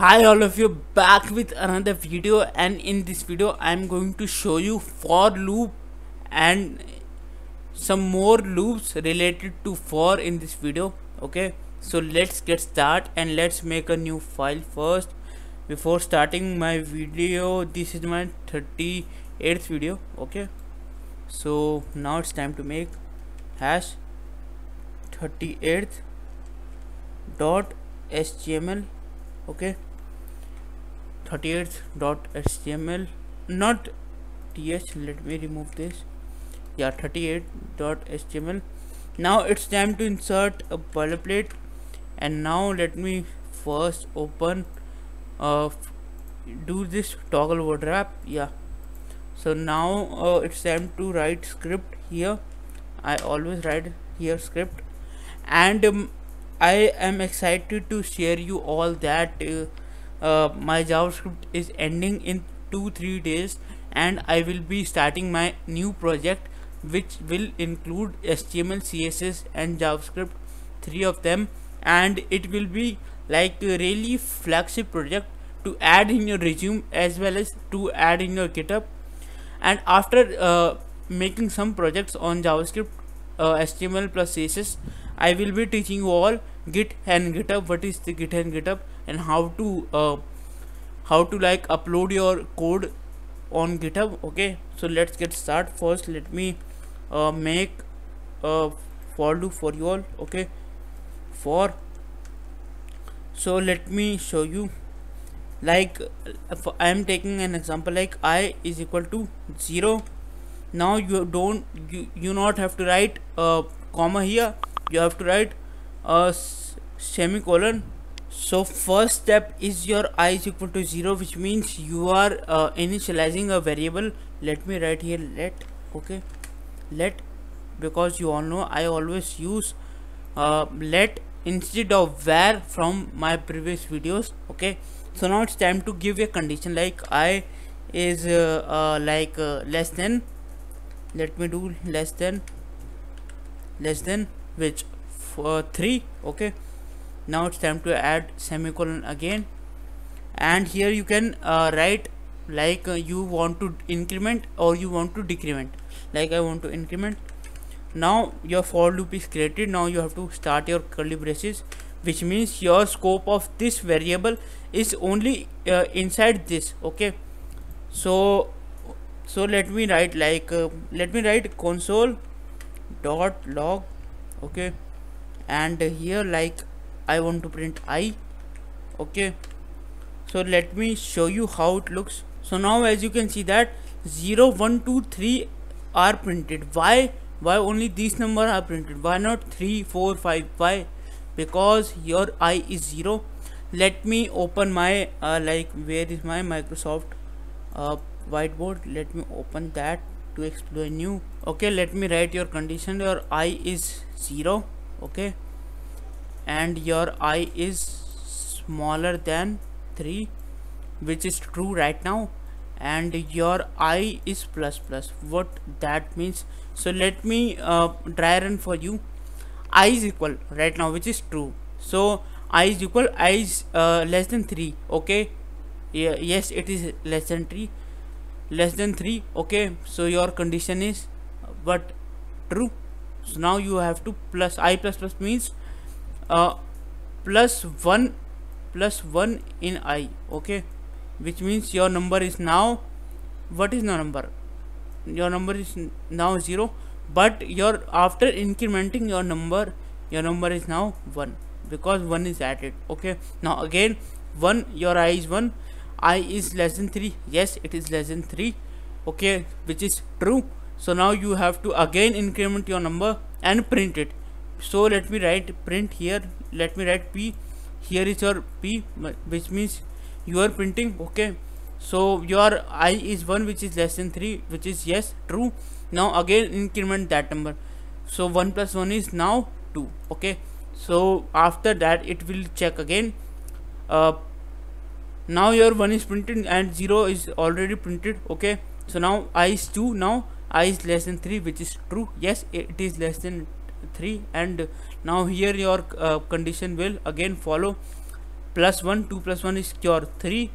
hi all of you. Back with another video and in this video i'm going to show you for loop and some more loops related to for in this video okay? So let's get start and let's make a new file first. Before starting my video this is my 38th video okay? So now it's time to make hash 38th dot html okay 38.html not th let me remove this. Yeah 38.html now it's time to insert a boilerplate. And now let me first open uh, do this toggle word wrap. Yeah. So now uh, it's time to write script here. I always write here script. And um, I am excited to share you all that uh, uh, my javascript is ending in two three days and i will be starting my new project which will include html css and javascript three of them. And it will be like a really flagship project to add in your resume as well as to add in your github. And after uh, making some projects on javascript uh, html plus css i will be teaching you all git and github what is the git and github and how to uh, how to like upload your code on github okay? So let's get start. First let me uh, make a for loop for you all okay? For so let me show you. Like i am taking an example like i is equal to 0 now you don't you you not have to write a comma here. You have to write a semicolon so first step is your i is equal to 0 which means you are uh, initializing a variable. Let me write here let okay. Let because you all know i always use uh, let instead of var from my previous videos okay. So now it's time to give a condition like i is uh, uh, like uh, less than let me do less than less than which for 3 okay now it's time to add semicolon again. And here you can uh, write like uh, you want to increment or you want to decrement. Like I want to increment. Now your for loop is created. Now you have to start your curly braces which means your scope of this variable is only uh, inside this. Okay. So so let me write like uh, let me write console dot log. Okay. And here like I want to print I. Okay. So let me show you how it looks. So now as you can see that 0 1 2 3 are printed. Why? Why only these number are printed? Why not 3 4 5 why? Because your i is 0 let me open my uh, like where is my microsoft uh, whiteboard? Let me open that to explain you okay let me write your condition. Your i is 0 okay and your i is smaller than 3 which is true right now. And your i is plus plus. What that means? So let me uh, dry run for you. I is equal right now which is true. So i is equal i is uh, less than 3 okay? Yeah, yes it is less than 3 less than 3 okay? So your condition is but true. So now you have to plus i plus plus means uh, plus 1 plus 1 in i okay? Which means your number is now what is the number? Your number is now 0 but your after incrementing your number your number is now 1 because 1 is added okay? Now again 1 your i is 1 i is less than 3 yes it is less than 3 okay? Which is true. So now you have to again increment your number and print it so let me write print here. Let me write p. Here is your p which means you are printing okay? So your i is 1 which is less than 3 which is yes true. Now again increment that number. So 1 plus 1 is now 2 okay? So after that it will check again. Uh, now your 1 is printed and 0 is already printed okay? So now i is 2 now i is less than 3 which is true. Yes it is less than 3 and now here your uh, condition will again follow. Plus 1 2 plus 1 is your 3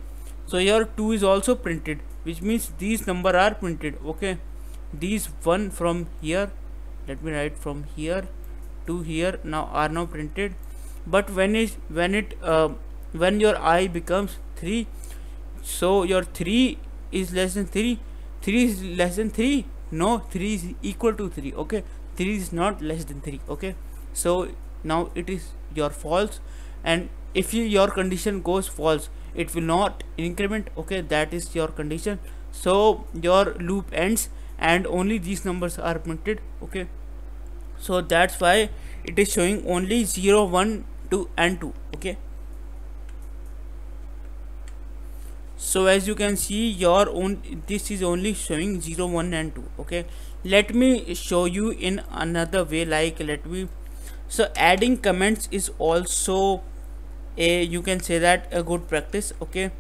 so your 2 is also printed which means these number are printed okay? These 1 from here let me write from here to here now are now printed. But when is when it uh, when your i becomes 3 so your 3 is less than 3 3 is less than 3 no 3 is equal to 3 okay 3 is not less than 3 okay? So now it is your false and if you, your condition goes false it will not increment okay? That is your condition. So your loop ends and only these numbers are printed okay? So that's why it is showing only 0 1 2 and 2 okay? So as you can see your own this is only showing 0 1 and 2 okay let me show you in another way like let me so adding comments is also a you can say that a good practice okay?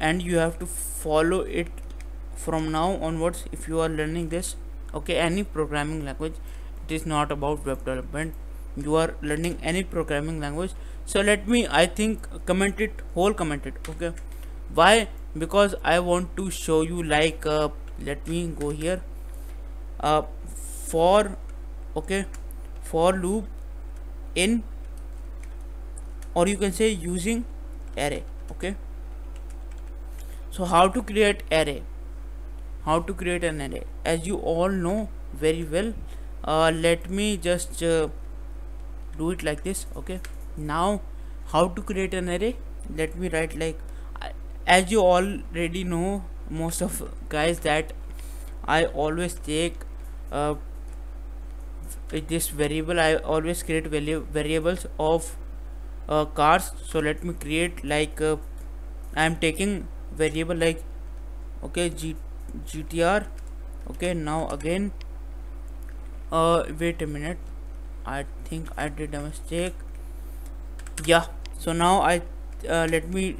And you have to follow it from now onwards if you are learning this okay? Any programming language it is not about web development. You are learning any programming language. So let me i think comment it whole comment it okay? Why? Because i want to show you like uh, let me go here uh, for okay for loop in or you can say using array okay. So how to create array? How to create an array? As you all know very well uh, let me just uh, do it like this okay. Now how to create an array? Let me write like as you already know most of guys that I always take uh, this variable I always create variables of uh, cars. So let me create like uh, I am taking variable like okay G GTR okay now again uh wait a minute. I think I did a mistake. Yeah so now I uh, let me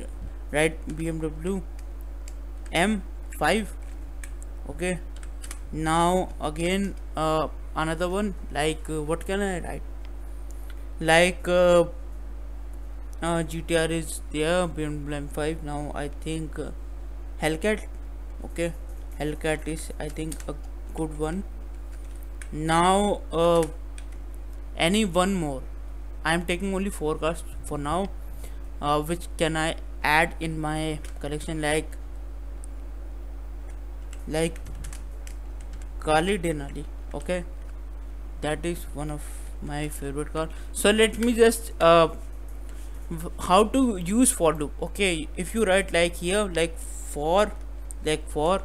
write BMW M5 okay now again uh, another one like uh, what can I write? Like uh, uh, GTR is there BMW M5 now I think uh, Hellcat okay? Hellcat is I think a good one. Now uh, any one more. I am taking only four cards for now uh, which can I add in my collection like like Kali Denali okay? That is one of my favorite card so let me just uh, how to use for loop okay? If you write like here like for like for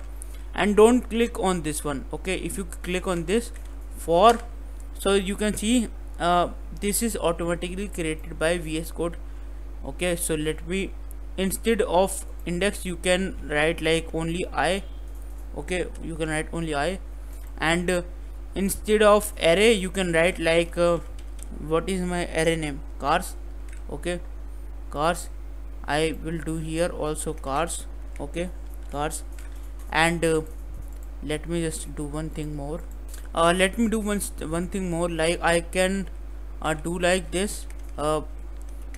and don't click on this one okay? If you click on this for so you can see uh, this is automatically created by VS Code okay? So let me instead of index you can write like only I okay? You can write only I and uh, instead of array you can write like uh, what is my array name? Cars. Okay. Cars. I will do here also cars. Okay. Cars. And uh, let me just do one thing more. Uh, let me do one one thing more. Like I can uh, do like this. Uh,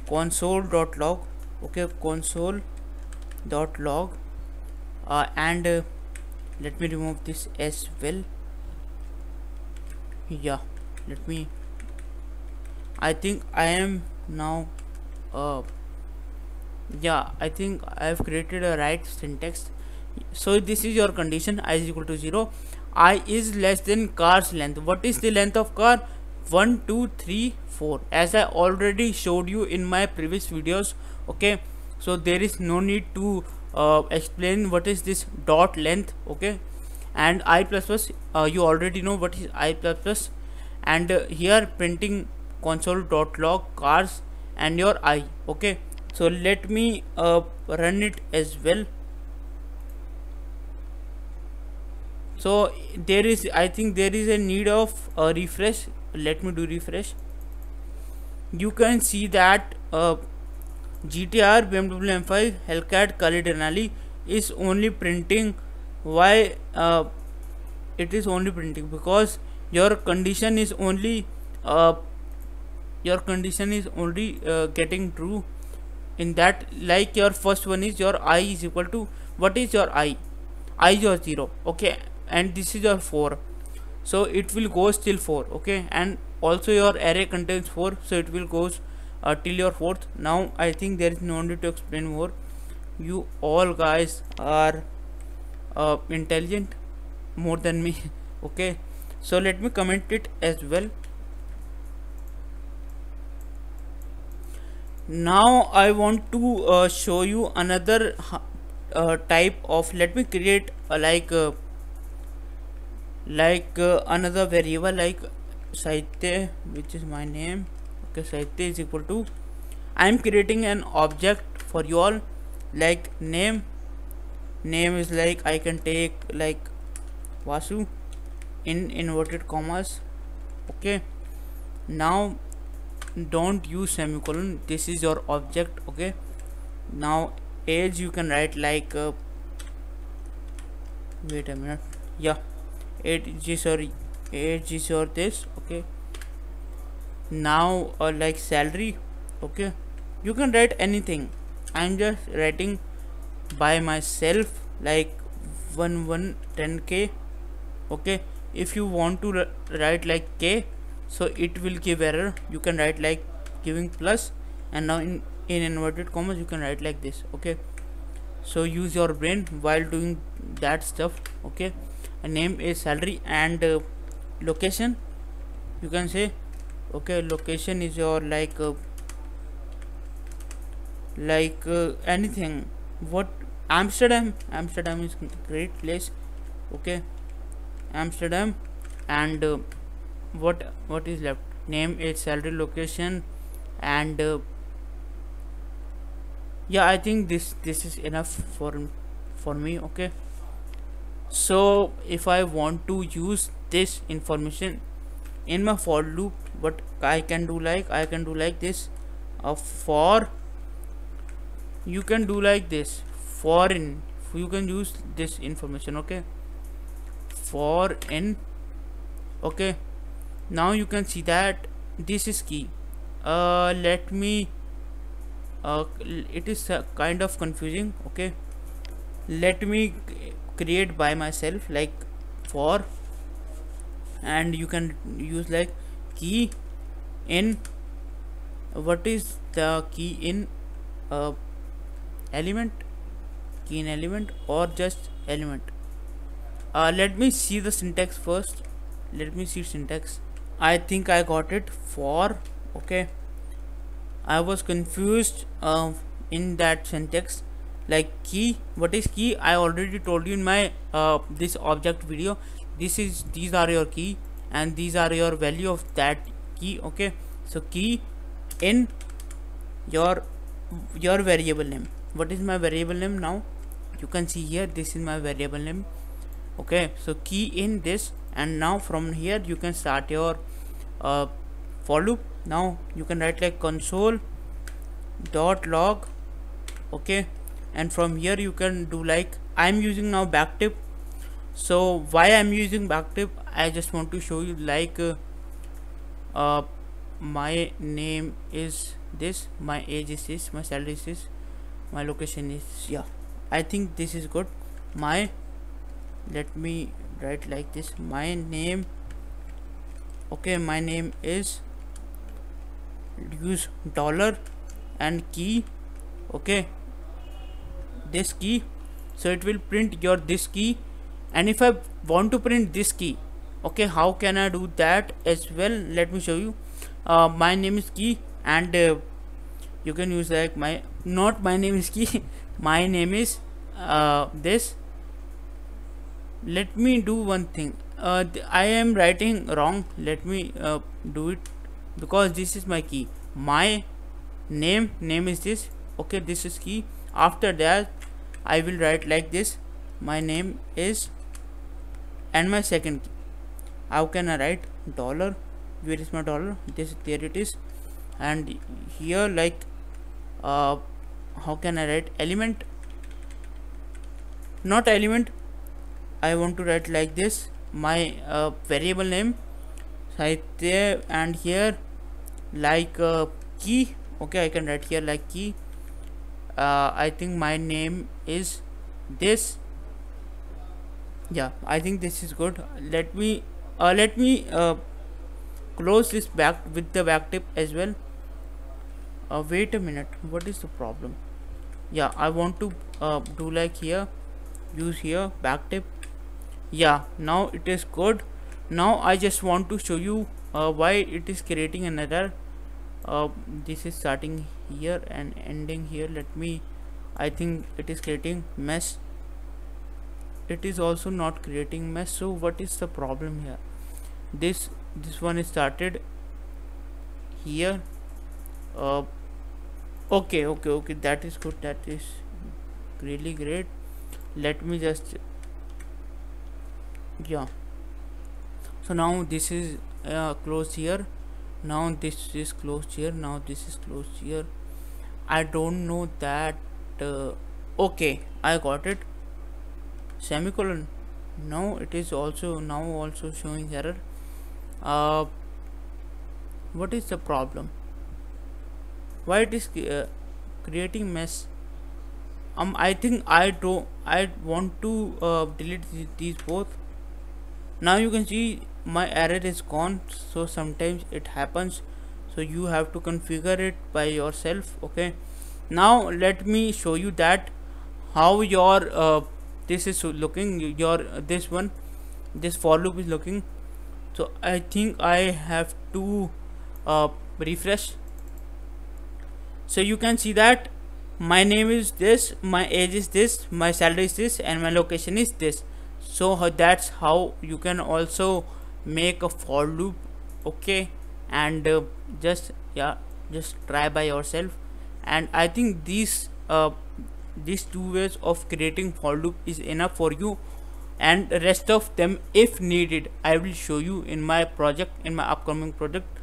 console.log okay. console.log uh, and uh, let me remove this as well yeah let me I think I am now uh, yeah I think I have created a right syntax. So this is your condition i is equal to 0 i is less than car's length. What is the length of car? 1 2 3 4 as i already showed you in my previous videos okay? So there is no need to uh, explain what is this dot length okay and i plus uh, you already know what is i and uh, here printing console dot log cars and your i okay? So let me uh, run it as well. So there is i think there is a need of a refresh. Let me do refresh. You can see that uh, GTR BMW M5 Hellcat Kali Denali is only printing why uh, it is only printing? Because your condition is only uh, your condition is only uh, getting true in that like your first one is your i is equal to what is your i? I is your 0 okay? And this is your 4 so it will go till 4 okay? And also your array contains 4 so it will goes uh, till your fourth. Now i think there is no need to explain more. You all guys are uh, intelligent more than me okay? So let me comment it as well. Now I want to uh, show you another uh, type of let me create uh, like like uh, another variable like Sahitya which is my name. Okay Sahitya is equal to I am creating an object for you all like name name is like I can take like Vasu in inverted commas. Okay. Now don't use semicolon. This is your object. Okay. Now age you can write like uh, wait a minute. Yeah. Age is sorry. Age is or this. Okay. Now uh, like salary. Okay. You can write anything. I'm just writing by myself like 1110k okay? If you want to write like k so it will give error. You can write like giving plus and now in in inverted commas you can write like this okay? So use your brain while doing that stuff okay? A name is salary and uh, location. You can say okay location is your like uh, like uh, anything. What amsterdam. Amsterdam is great place. Okay. Amsterdam. And uh, what what is left? Name age salary location. And uh, yeah i think this this is enough for for me. Okay. So if i want to use this information in my for loop what i can do like i can do like this. Uh, for you can do like this for in you can use this information okay? For in okay? Now you can see that this is key. Uh, let me uh, it is uh, kind of confusing okay? Let me create by myself like for and you can use like key in what is the key in uh, element key element or just element. Uh, let me see the syntax first. Let me see syntax. I think I got it for okay. I was confused uh, in that syntax. Like key what is key? I already told you in my uh, this object video. This is these are your key and these are your value of that key okay. So key in your your variable name. What is my variable name now you can see here this is my variable name. Okay so key in this and now from here you can start your uh, for loop. Now you can write like console dot log okay and from here you can do like i'm using now backtick so why i'm using backtick i just want to show you like uh, uh, my name is this my age is this my salary is this my location is yeah i think this is good. My let me write like this. My name okay my name is use dollar and key okay. This key so it will print your this key. And if I want to print this key okay how can I do that as well? Let me show you. Uh, my name is key and uh, you can use like my not my name is key my name is uh, this. Let me do one thing. Uh, I am writing wrong. Let me uh, do it because this is my key. My name name is this. Okay this is key. After that I will write like this. My name is and my second key. How can I write? Dollar. Where is my dollar? This there it is. And here like uh, how can I write element? Not element. I want to write like this. My uh, variable name. And here. Like uh, key. Okay I can write here like key. Uh, I think my name is this. Yeah I think this is good. Let me uh, let me uh, close this back with the back tick as well uh, wait a minute. What is the problem? Yeah I want to uh, do like here. Use here. Back tick. Yeah now it is good. Now I just want to show you uh, why it is creating another uh, this is starting here and ending here. Let me I think it is creating mess. It is also not creating mess. So what is the problem here? This this one is started here. Uh, okay okay okay. That is good. That is really great. Let me just yeah. So now this is uh, here. Now this is closed here. Now this is closed here. I don't know that uh, okay. I got it. Semicolon. Now it is also now also showing error. Uh, what is the problem why it is uh, creating mess? Um I think I do I want to uh, delete these both. Now you can see my error is gone so sometimes it happens. So you have to configure it by yourself okay? Now let me show you that how your uh, this is looking your this one this for loop is looking. So I think I have to uh, refresh so you can see that my name is this my age is this my salary is this and my location is this. So that's how you can also make a for loop okay? And uh, just yeah just try by yourself. And i think these uh, these two ways of creating for loop is enough for you. And rest of them if needed i will show you in my project in my upcoming project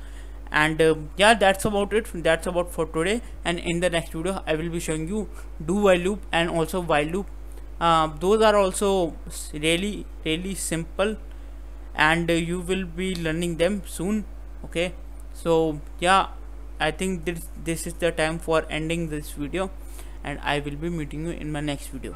and uh, yeah that's about it. That's about for today. And in the next video i will be showing you do while loop and also while loop. Uh, those are also really really simple. And you will be learning them soon. Okay? So yeah i think this this is the time for ending this video. And i will be meeting you in my next video